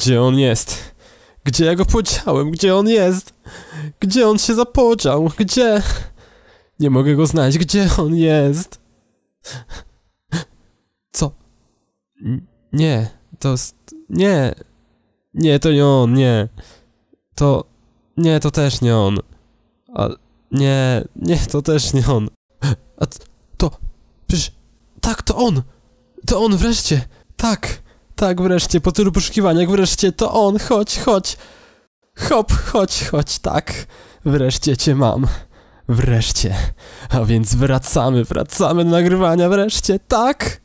Gdzie on jest? Gdzie ja go podziałem? Gdzie on jest? Gdzie on się zapodział? Gdzie? Nie mogę go znaleźć. Gdzie on jest? Co? Nie, to. Nie. Nie, to nie on, nie. To... Nie, to też nie on. A... Nie, nie, to też nie on. A to... Przecież... Tak, to on! To on wreszcie! Tak! Tak, wreszcie, po tylu poszukiwaniach, wreszcie, to on, chodź, chodź! Hop, chodź, chodź, tak! Wreszcie cię mam. Wreszcie. A więc wracamy, wracamy do nagrywania, wreszcie, tak!